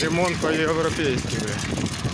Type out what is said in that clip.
Ремонт по-европейски, бля.